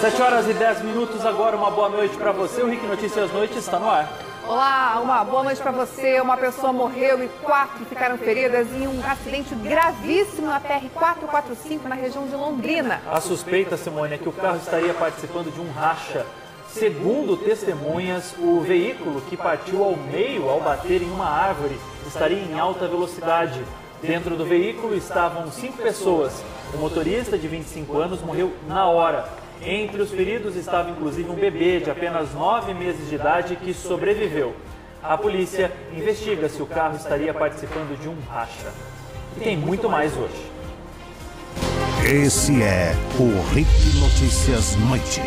7 horas e 10 minutos agora, uma boa noite para você. O Rick Notícias Noite está no ar. Olá, uma boa noite para você. Uma pessoa morreu e quatro ficaram feridas em um acidente gravíssimo na PR-445 na região de Londrina. A suspeita, Simone, é que o carro estaria participando de um racha. Segundo testemunhas, o veículo que partiu ao meio ao bater em uma árvore estaria em alta velocidade. Dentro do veículo estavam cinco pessoas. O motorista, de 25 anos, morreu na hora. Entre os feridos estava inclusive um bebê de apenas nove meses de idade que sobreviveu. A polícia investiga se o carro estaria participando de um racha. E tem muito mais hoje. Esse é o RIC Notícias Noite.